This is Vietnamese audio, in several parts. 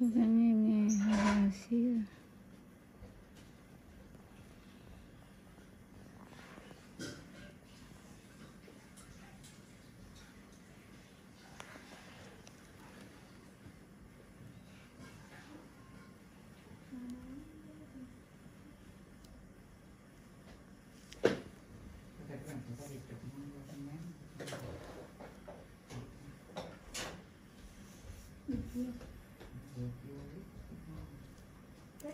cố gắng em nghe vào xíu cố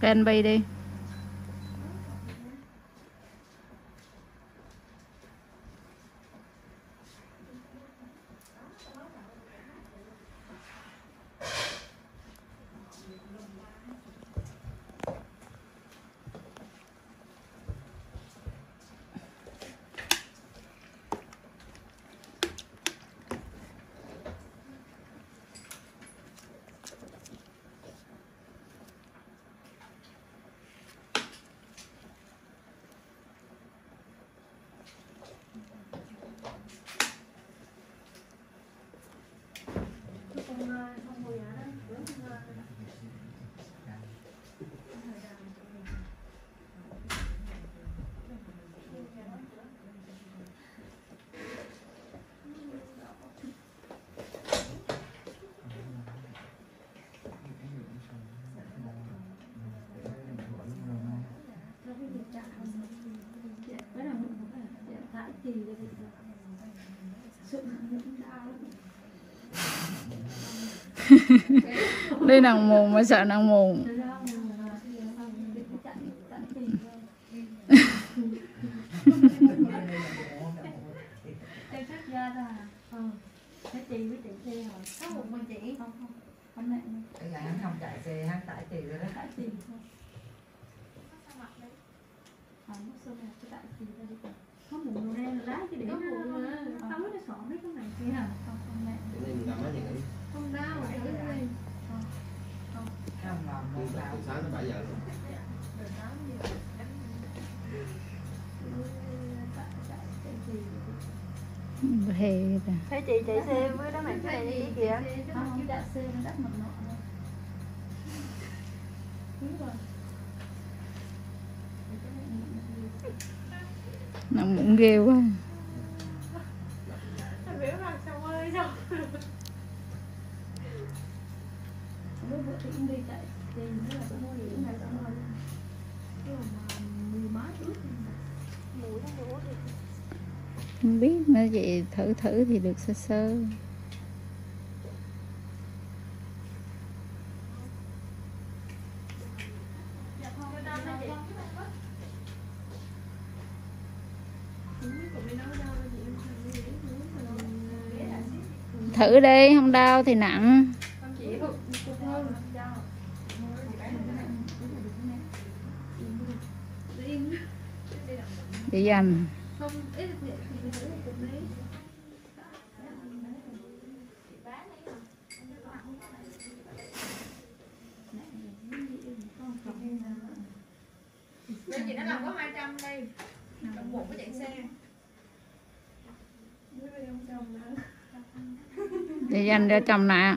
Pen bay đi Đây nàng mù mà sợ nàng mù không? Không nè Bây giờ hắn không chạy xe, hắn tải tiền rồi đó. Tại chị thôi. Cái Không Thấy chị chạy xe với đó mày cái này đi kìa. Không chứ đã xe nó đắt mặt nọ rồi Đúng rồi. Nàng muốn ghê quá Không biết nữa vậy thử thử thì được sơ sơ. Thử đi, không đau thì nặng. Để dành đây đồng bộ với chạy xe để dành cho chồng nè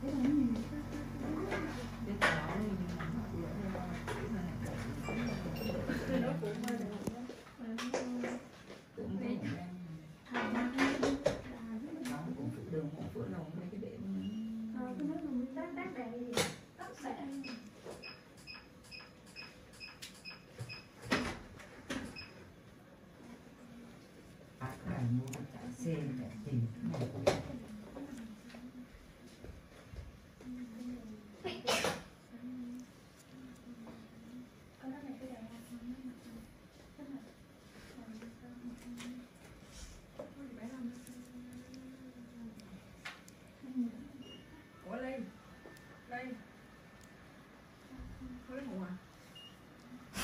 They don't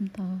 Então.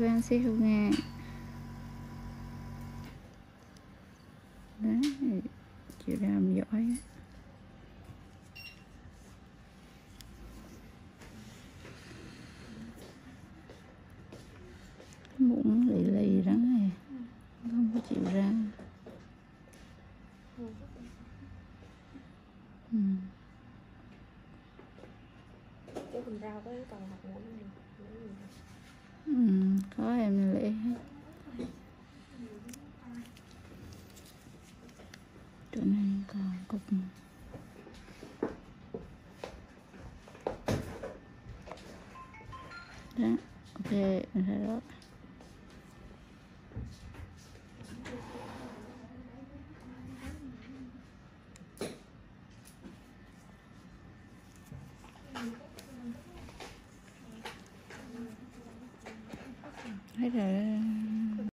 gan si hương nga đấy chị làm giỏi. Bụng lì lì đó này. Không có chịu ra. Ừ. cái con rau có còn hạt nữa ừ, có em lễ chỗ này còn cục. Đó ok mình thấy rồi đó.